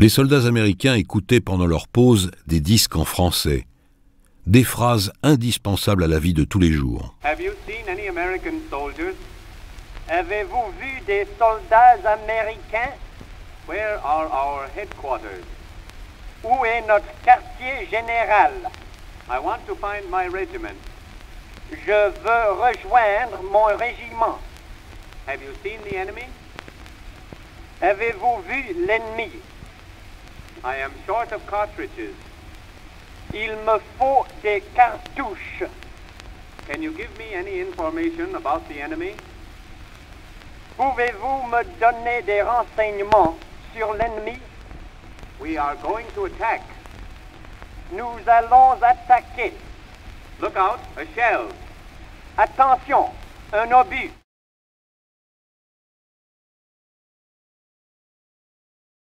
Les soldats américains écoutaient pendant leur pause des disques en français, des phrases indispensables à la vie de tous les jours. Avez-vous vu des soldats américains? Where are our headquarters? Où est notre quartier général? I want to find my regiment. Je veux rejoindre mon régiment. Have you seen the enemy? Avez-vous vu l'ennemi? I am short of cartridges. Il me faut des cartouches. Can you give me any information about the enemy? Pouvez-vous me donner des renseignements sur l'ennemi? We are going to attack. Nous allons attaquer. Look out, a shell. Attention, un obus.